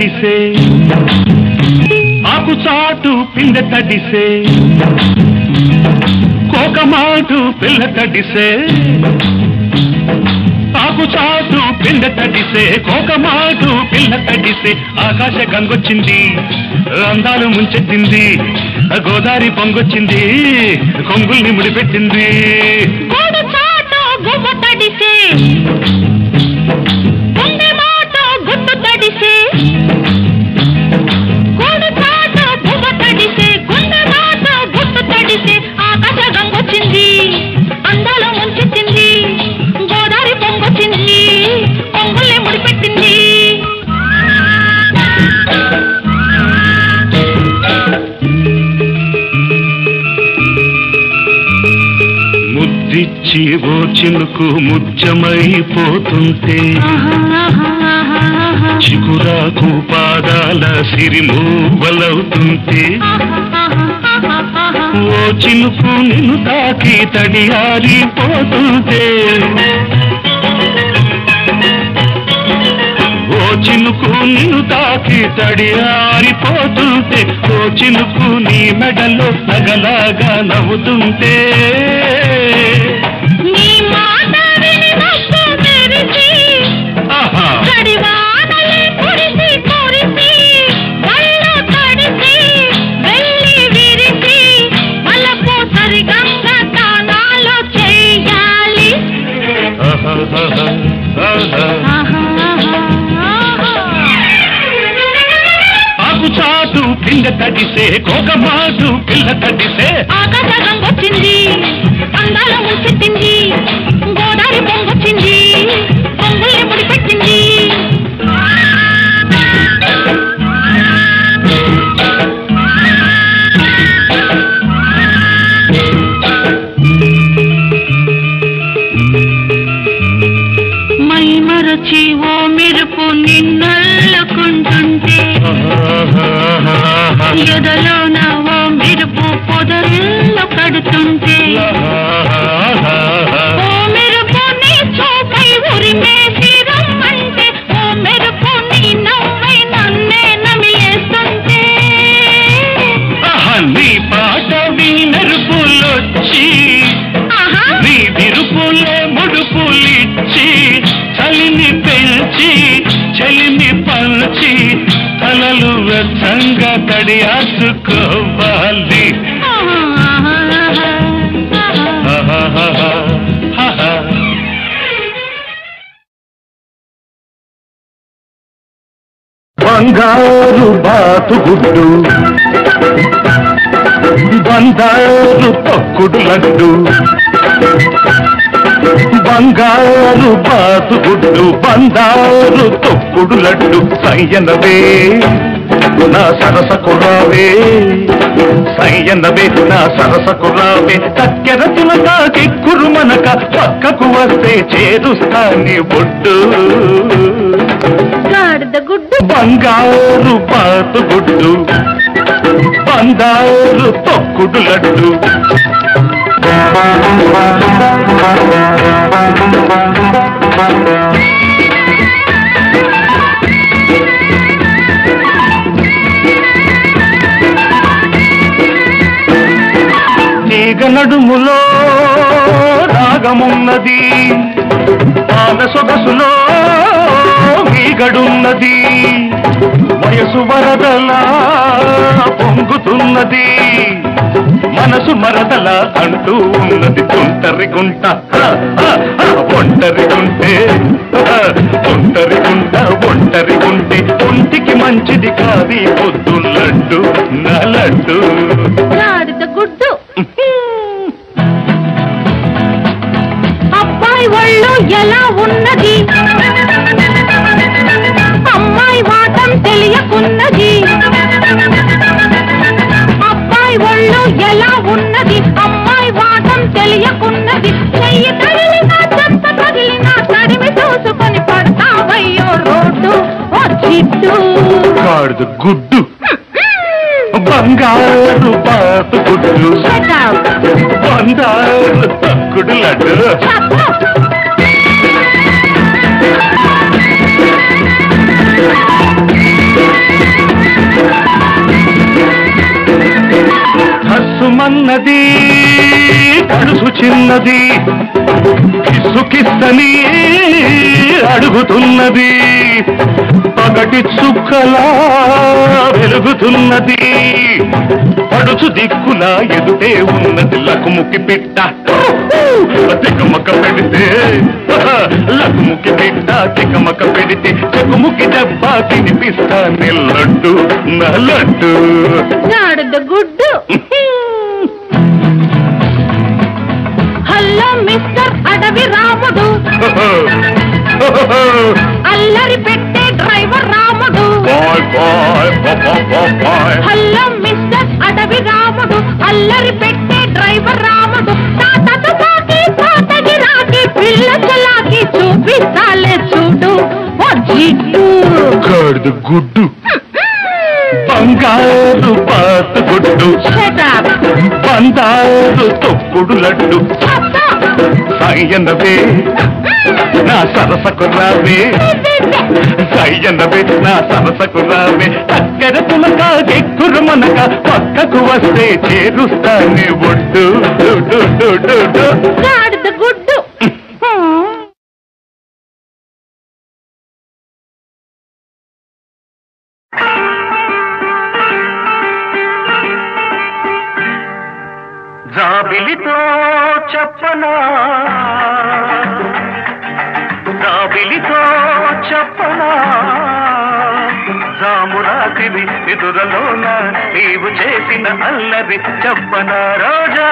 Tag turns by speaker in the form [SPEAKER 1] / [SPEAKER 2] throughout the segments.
[SPEAKER 1] తడిసే. ఆకు చాటు పిండ తడిసే. కోకమాటు పిల్ల తడిసే. ఆకు చాటు పిండ తడిసే. కోకమాటు పిల్ల తడిసే. ఆకాశ గంగొచ్చింది రంధాలు ముంచెత్తింది గోదావరి పొంగొచ్చింది కొంగుల్ని ముడిపెట్టింది. ముత్యమైపోతుంటే చిగురాకు పాదాల సిరిమూవలవుతుంటే ఓ చినుకు నిన్ను తాకి తడియారిపోతుంటే ఓ చినుకు నిన్ను తాకి తడియారిపోతుంటే ఓ చినుకు నీ మెడలో నగలాగా నవ్వుతుంటే
[SPEAKER 2] తడిసే
[SPEAKER 1] కోకమాటు పిల్ల తడిసే
[SPEAKER 2] ఆకాశం
[SPEAKER 1] బాతుగుడ్డు బంగారు తొక్కుడు లడ్డు. బంగారు బాసుగుడ్డు బంగారు తొక్కుడు లడ్డు. సయ్యనవే. నా సరస కుర్రావే సయ్యనవే నా సరస కుర్రావే కక్కెర తులక కిక్కురు మనక పక్కకు వస్తే చేరుస్తా నీ బొడ్డు
[SPEAKER 2] గుడ్డు.
[SPEAKER 1] బంగారు బాతుగుడ్డు బంగారు తొక్కుడు లడ్డు. తీగ నడుములో రాగమున్నది. ఆమె సొగసులో గడున్నది వయసు వరదలా పొంగుతున్నది. మనసు మరదల అంటూ ఉన్నది. తుంటరి గుంట ఒంటరి గుంటే ఒంటరి గుంట ఒంటరి గుంటే. ఒంటికి మంచిది కాది పొద్దు లడ్డు నా లడ్డు.
[SPEAKER 2] ఎలా ఉన్నది? అమ్మాయి వాటం తెలియకున్నది. అబ్బాయి ఒళ్ళు ఎలా ఉన్నది? అమ్మాయి వాటం తెలియకున్నది. చెయ్యి తగిలినా చెత్త తగిలినా తడిమి చూసుకొని పడతావయ్యో రోడ్డు ఓ జిడ్డు.
[SPEAKER 1] కాడుదు గుడ్డు. బంగారు
[SPEAKER 2] Shut up.
[SPEAKER 1] బంగారు తక్కుడు లడ్డు. కిసకిసమన్నది కడుసు చిన్నది కిస్సు కిస్సని అడుగుతున్నది పగటి చుక్కలా వెలుగుతున్నది పడుచు దిక్కులా ఎదుటే ఉన్నది లకుముకి పిట్ట. తికమక పెడితే లకుముకి పిట్ట తికమక పెడితే చెకుముకి దెబ్బ తినిపిస్తా లడ్డు నా లడ్డు
[SPEAKER 2] గాడిద గుడ్డు. అడవి రాముడు. అల్లరి పెట్టే డ్రైవర్ రాముడు. హలో మిస్టర్ అడవి రాముడు. అల్లరి పెట్టే డ్రైవర్ రాముడు. చూపిస్తాలే చూడు.
[SPEAKER 1] గుడ్డు. బంగారు పాత గుడ్డు.
[SPEAKER 2] Shut up.
[SPEAKER 1] బంగారు తొక్కుడు లడ్డు. సాయన్నవే నా సరసకు రావే సాయన్నవే నా సరసకు రావే చక్కెర తులక ఎక్కురు మనక పక్కకు వస్తే చేరుస్తానే ఒడ్డు.
[SPEAKER 2] గుడ్డు.
[SPEAKER 1] జాబిలితో చెప్పనా? జాబిలితో చెప్పనా? జామురాతివి ఎదురలోన నీవు చేసిన అల్లరి చెప్పనా రోజా?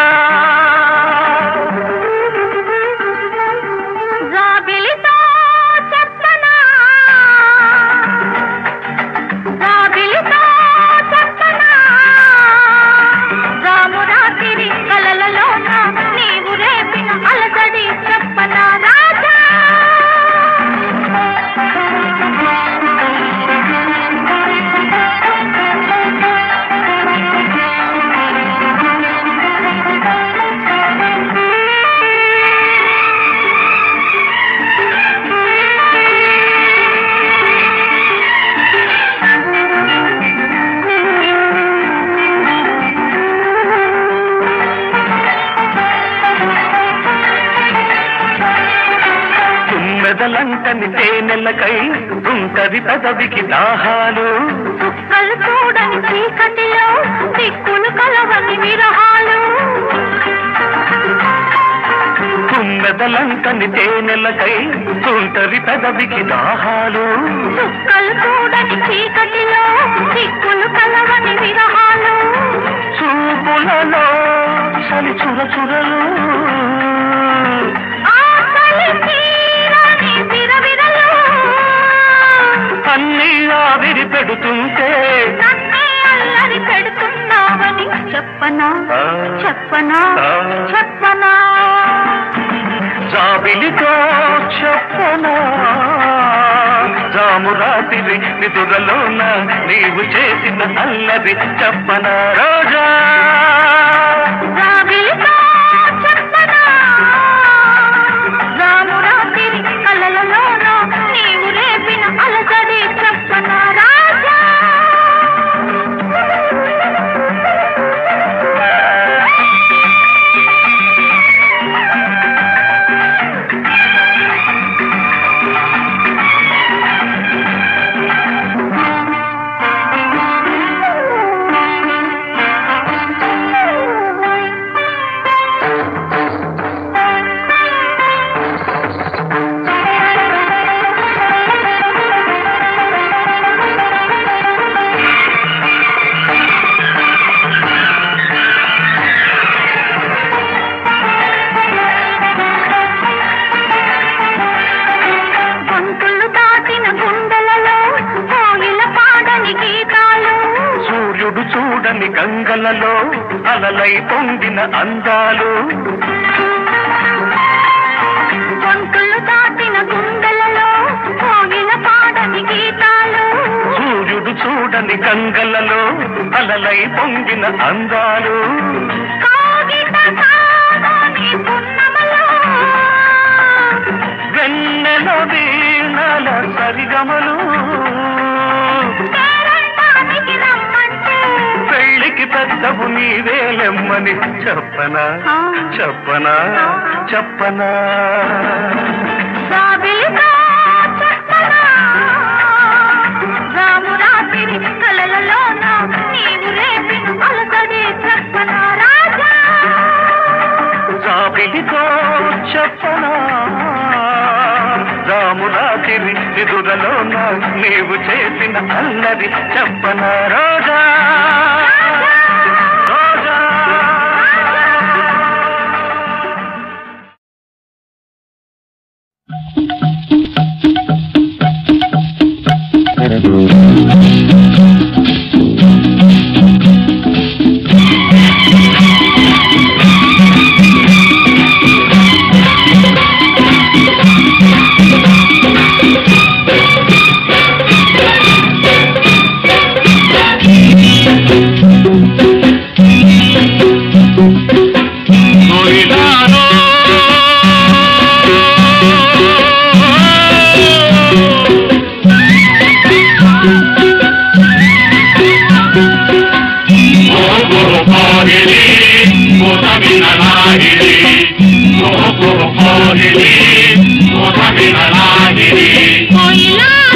[SPEAKER 1] ఉంటది పెదవికి దాహాలు.
[SPEAKER 2] చుక్కలు చూడని చీకటిలో దిక్కులు కలవని విరహాలు.
[SPEAKER 1] తుమ్మెదలంటని తేనెలకై ఉంటది పెదవికి దాహాలు.
[SPEAKER 2] చుక్కలు చూడని చీకటిలో దిక్కులు కలవని విరహాలు.
[SPEAKER 1] చూపులలో చలి చుర అన్నీ ఆవిరి పెడుతుంటే
[SPEAKER 2] అల్లరి పెడుతున్నావని చెప్పనా. చెప్పనా. చెప్పనా?
[SPEAKER 1] జాబిలితో చెప్పనా? జామురాతిరి నిదురలోన నీవు చేసిన అల్లరి చెప్పనా? రోజా! అందాలు.
[SPEAKER 2] గొంతులు దాటిన గుండెలలో కోయిల పాడని గీతాలు.
[SPEAKER 1] సూర్యుడు చూడని గంగలలో అలలై పొంగిన అందాలు. వెన్నెల వీణల సరిగమలు. పెద్దవు నీవేలెమ్మ రమ్మని చెప్పనా? చెప్పనా? చెప్పనా?
[SPEAKER 2] జాబిలితో చెప్పనా? రామురాత్రి నీవు
[SPEAKER 1] చేసిన అల్లరి చెప్పనా రోజా?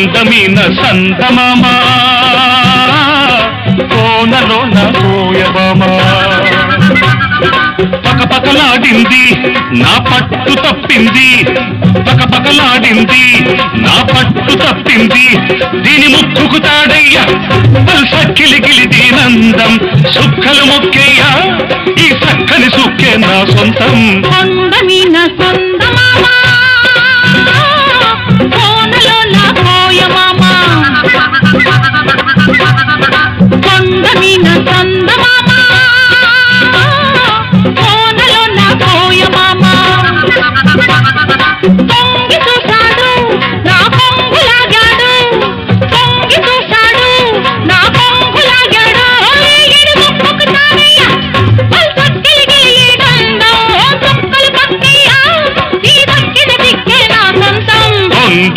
[SPEAKER 1] కొండ మీద సందమామ కోనలోన కోయబామ పకపకలాడింది నా పట్టు తప్పింది. పకపకలాడింది నా పట్టు తప్పింది. దీని ముక్కుకు తాడయ్య సక్కిలి గిలి దీనందం. సుక్కలు మొక్కయ్యా ఈ సక్కని సుక్కే నా సొంతం.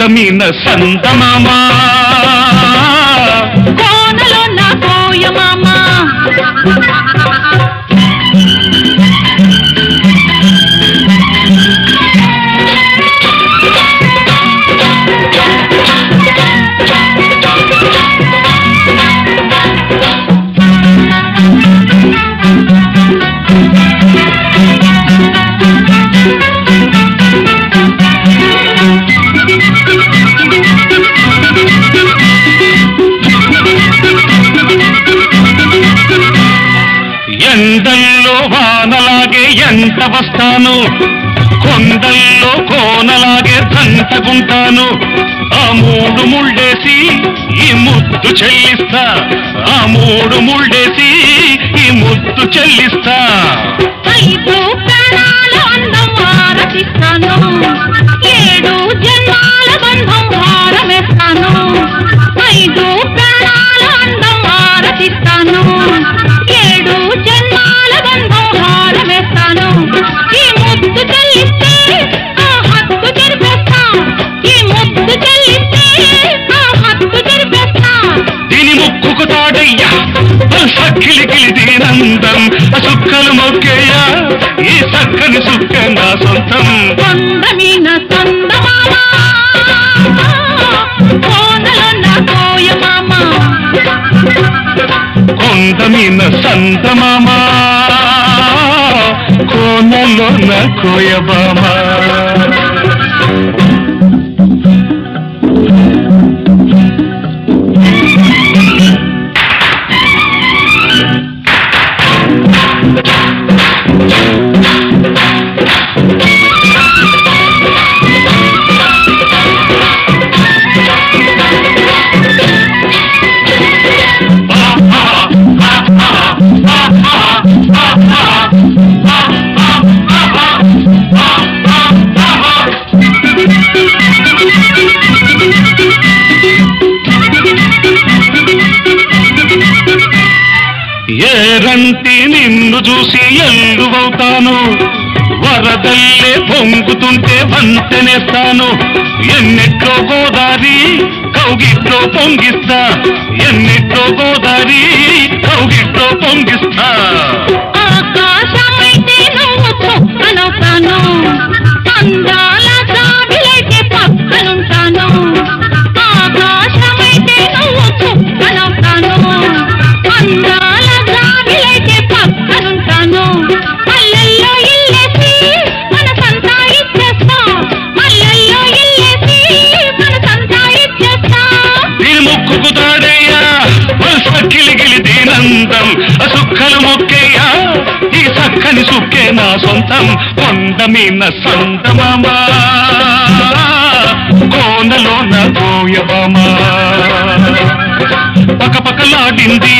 [SPEAKER 2] సంతమిన సంతమామా కోనలో నా కోయమామా
[SPEAKER 1] ఉంటాను కొండల్లో కోనలాగే దంచుకుంటాను. ఆ మూడు ముళ్ళేసి ఈ ముద్దు చెల్లిస్తా. ఆ మూడు ముళ్ళేసి ఈ ముద్దు చెల్లిస్తా.
[SPEAKER 2] ఐదు ప్రాణాల అందం ఆరతిస్తాను. ఏడు జన్మాల బంధం హారమేస్తాను ఐదు ప్రాణాల అందం ఆరచిస్తాను
[SPEAKER 1] దీని ముక్కుకు తాడయ్యా. సక్కిలి కిలి దీనందం. సుక్కలు మొక్కేయ్యా ఈ సక్కని సుక్క నా సొంతం.
[SPEAKER 2] కొండ మీన సందమామ కోనలో నా కోయమామ
[SPEAKER 1] కొండ మీద సంతమామా కోనలో నా కోయబామా ఏరంటి నిన్ను చూసి ఎల్లువవుతాను వరదల్లే పొంగుతుంటే వంతెనేస్తాను ఎన్నిట్లో గోదారి కౌగిట్లో పొంగిస్తా. ఎన్నిట్లో గోదారి కౌగిట్లో పొంగిస్తా.
[SPEAKER 2] ఆకాశమైతే నువ్వు
[SPEAKER 1] గిలిగిలి దీనందం సుక్కలు మొక్కయ్యా ఈ చక్కని సుక్కే నా సొంతం. కొండ మీన సందమమా కోనలోన కోయవమా పకపకలాడింది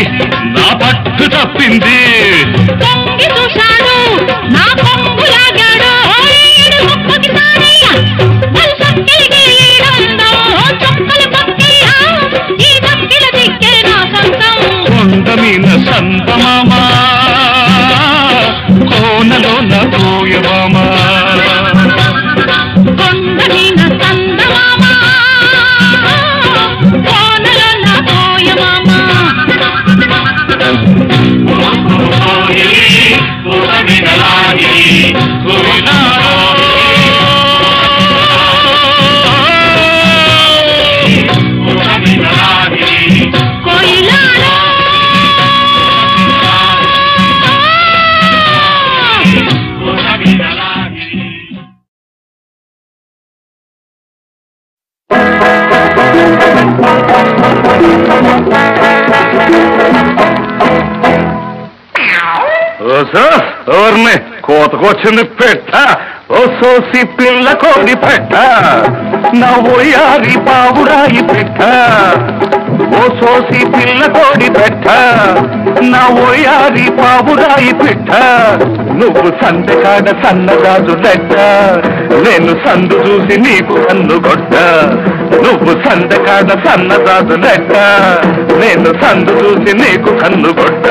[SPEAKER 1] నా పట్టు తప్పింది.
[SPEAKER 2] పొంగి
[SPEAKER 1] కొండ మీన సందమమా కోనలోన కోయవమా
[SPEAKER 2] కొండ మీద సందమామ కోనలో నా పోయమామ కోయిలాలో
[SPEAKER 1] కోసి పిల్ల కోడి పెట్ట. నా ఓయారి పావురాయి పెట్ట. ఓ సోసి పిల్ల కోడి పెట్ట. నా ఓయారి పావురాయి పెట్ట. నువ్వు సంతకాడ సన్నదాజు లెట్ట నేను సందు చూసి నీకు కన్ను కొట్ట. నువ్వు సందకాడ సన్నదాజు లెట్ట నేను సందు చూసి నీకు కన్ను కొట్ట.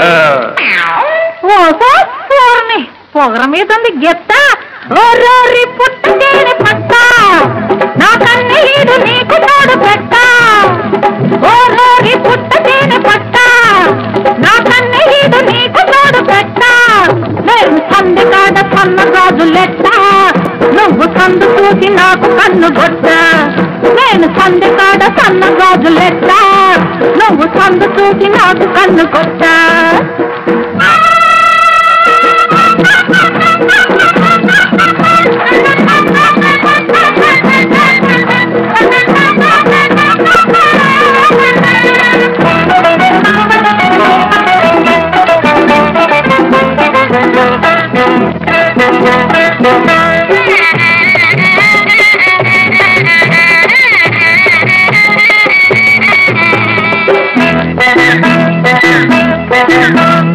[SPEAKER 2] పొగర మీద ఉంది గెత్త. ఓరోరి పుట్టకేని పట్ట. నా కన్నీడు నీకు తోడు పెట్ట. ఓరోరి పుట్టకేని పట్ట. నా కన్నీడు నీకు తోడు పెట్ట. నేను సందు కాడ సన్న గాజు లెట్ట. నువ్వు సందు చూసి నాకు కన్ను గొట్ట నేను సంది కాడ సన్న గాజు లెట్ట. నువ్వు సందు చూసి నాకు కన్ను గొట్ట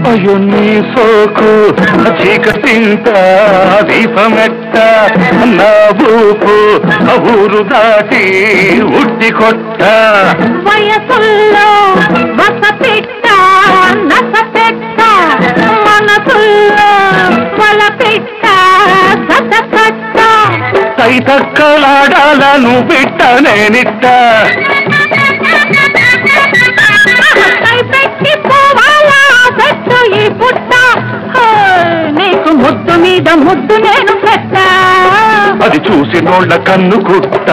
[SPEAKER 1] అయ్యో నీ సోకు చీకటింత దీపమెట్ట నా ఊపు ఊరు దాటి ఉట్టి కొట్ట.
[SPEAKER 2] వయసుల్లో వస పెట్ట నస పెట్ట మనసుల్లో వల పెట్ట
[SPEAKER 1] తైతక్కలాడాలను బిట్ట నేనిట్ట
[SPEAKER 2] నీకు ముద్దు మీద ముద్దు నేను పెట్ట.
[SPEAKER 1] అది చూసి నోళ్ళ కన్ను కుట్ట.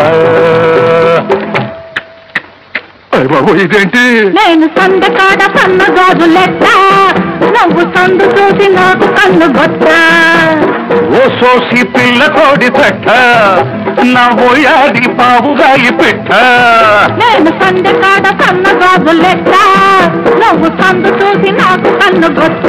[SPEAKER 1] బాబు ఇదేంటి?
[SPEAKER 2] నేను సందకాడ సన్న గాజు లెక్క నువ్వు సందు చూసి నాకు కన్ను గొట్ట
[SPEAKER 1] సోసి పిల్ల కోడి పెట్ట నా ఓయాది పావుగాయి పెట్ట.
[SPEAKER 2] నేను సంద కాడ కన్న గాజులెట్ట నువ్వు సందు చూసి నాకు కన్ను గొట్ట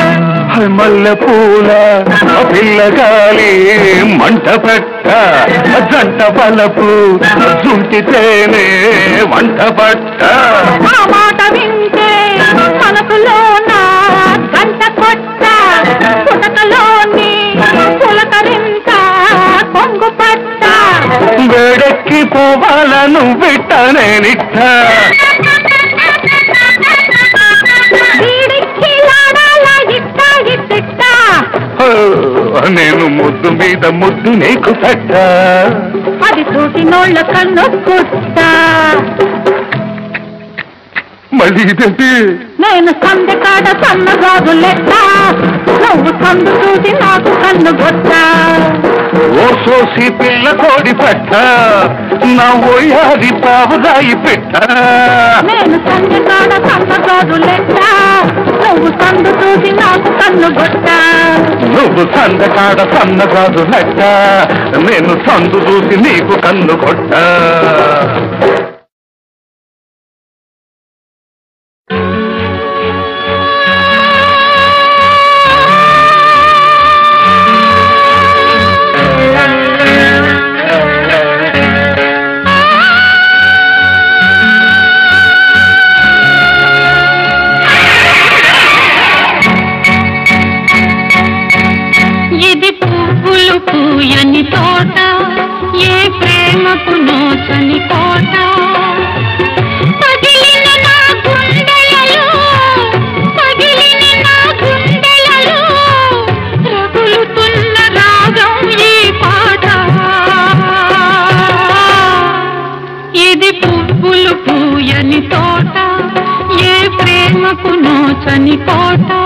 [SPEAKER 1] మల్లె పూల పిల్లగాలి మంట పెట్ట జంట బలపు జుంటితేనే వంట పట్ట.
[SPEAKER 2] మాట వింటే మనసులోన గంట కొట్ట పుటకలోని పులకరింత కొంగు పట్ట.
[SPEAKER 1] వేడెక్కి పోవాలను విట్టనేనిట్ట
[SPEAKER 2] వీడికి
[SPEAKER 1] నేను ముద్దు మీద ముద్దు నీకు పెట్ట.
[SPEAKER 2] అది చూసి నోళ్ళ కన్ను కుట్ట
[SPEAKER 1] మళ్ళీ ఇదేంటి?
[SPEAKER 2] నేను సందె కాడ సన్నగాదు లెక్క నువ్వు సందు చూసి నాకు కన్ను గొట్ట
[SPEAKER 1] ఓ సోసి పిల్ల కోడి పెట్ట. నా ఓయాది పావుదాయి పెట్ట.
[SPEAKER 2] నేను సందె కాడ సన్నగాదు లెక్క నువ్వు సందు చూసి నాకు కన్ను గొట్ట
[SPEAKER 1] నువ్వు చంద కాదు లెక్క నేను సందు చూసి నీకు కన్ను కొట్ట.
[SPEAKER 2] ప్రేమకు నోచని కోట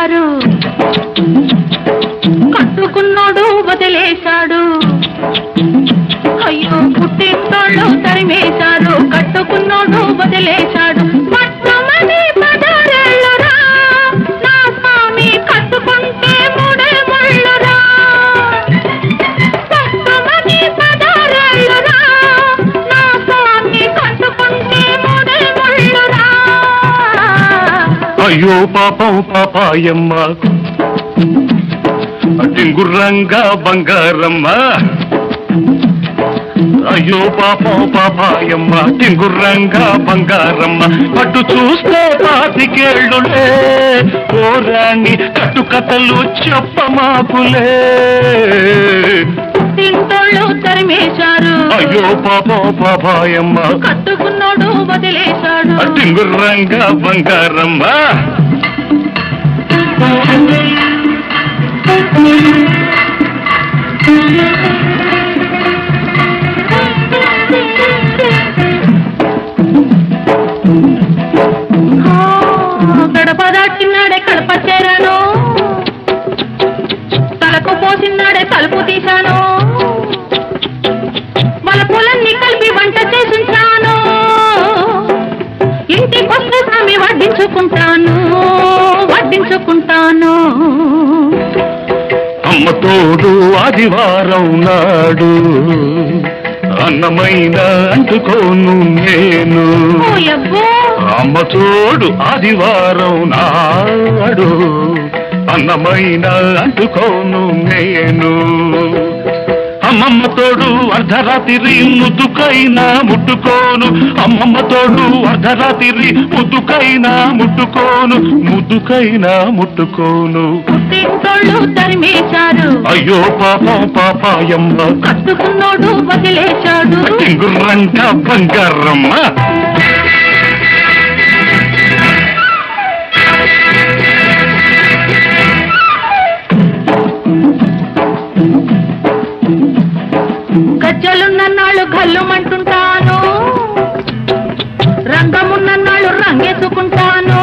[SPEAKER 2] తరిమేశారు కట్టుకున్నాడు వదిలేశాడు. అయ్యో పుట్టింటోళ్ళు తరిమేశారు కట్టుకున్నోడు వదిలేశాడు.
[SPEAKER 1] అయ్యో పాపం పాపాయమ్మ. డింగుర్రంగా బంగారమ్మ. అయ్యో పాపం పాపాయమ్మ టింగుర్రంగా బంగారమ్మ. అటు చూస్తే పాతికేళ్ళులే ఓరాణి కట్టు కథలు చెప్పమాకులే.
[SPEAKER 2] పుట్టింటోళ్ళు తరిమేశారు.
[SPEAKER 1] అయ్యో పాపం పాపాయమ్మ.
[SPEAKER 2] కట్టుకున్నోడు వదిలేశాడు.
[SPEAKER 1] టింగుర్రంగా బంగారమ్మ.
[SPEAKER 2] గడప దాటినాడే కడప చేరాను. తలకు పోసినాడే తలుపు తీశాను. చేసించాను ఇంటికొస్తే స్వామి వడ్డించుకుంటాను వడ్డించుకుంటాను.
[SPEAKER 1] అమ్మ తోడు ఆదివారం నాడు అన్నమైన అంటుకోను నేను. అమ్మ తోడు ఆదివారం నాడు అన్నమైన అంటుకోను నేను. అమ్మమ్మ తోడు అర్ధరాత్రి ముద్దుకైనా ముట్టుకోను. అమ్మమ్మ తోడు అర్ధరాత్రి ముద్దుకైనా ముట్టుకోను. ముద్దుకైనా ముట్టుకోను. అయ్యో పాపం పాపాయమ్మ.
[SPEAKER 2] కట్టుకున్నోడు వదిలేశాడు.
[SPEAKER 1] బంగారమ్మ.
[SPEAKER 2] గజ్జలున్న నాళ్ళు గల్లుమంటుంటాను. రంగమున్న నాళ్ళు రంగేసుకుంటాను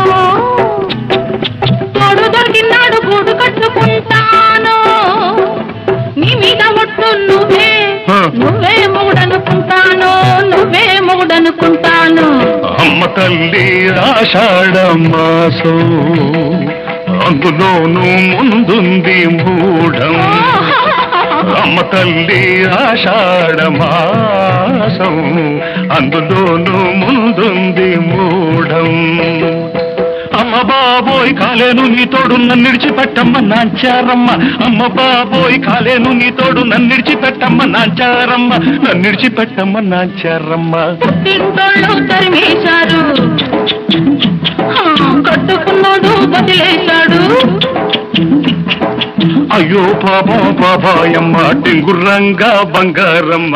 [SPEAKER 2] తోడు దొరికినాడు గూడు కట్టుకుంటాను. నీ మీద ఒట్టు నువ్వే. నువ్వే మొగుడనుకుంటాను నువ్వే మొగుడనుకుంటాను
[SPEAKER 1] అమ్మ తల్లి ఆషాఢ మాసం అందులోనూ ముందుంది మూఢం. అమ్మ తల్లి ఆషాఢమాసం అందులోనూ ముందుంది మూఢం. అమ్మ బాబోయ్ కాలేను నీ తోడు నన్ను విడిచిపెట్టమ్మ నాంచారమ్మ. అమ్మ బాబోయ్ కాలేను నీ తోడు నన్ను విడిచిపెట్టమ్మ నాంచారమ్మ. నన్ను విడిచిపెట్టమ్మ నాంచారమ్మ.
[SPEAKER 2] పుట్టింటోళ్ళు తరిమేశారు వదిలేశాడు
[SPEAKER 1] అయ్యో పాపం పాపాయమ్మ టింగుర్రంగా బంగారమ్మ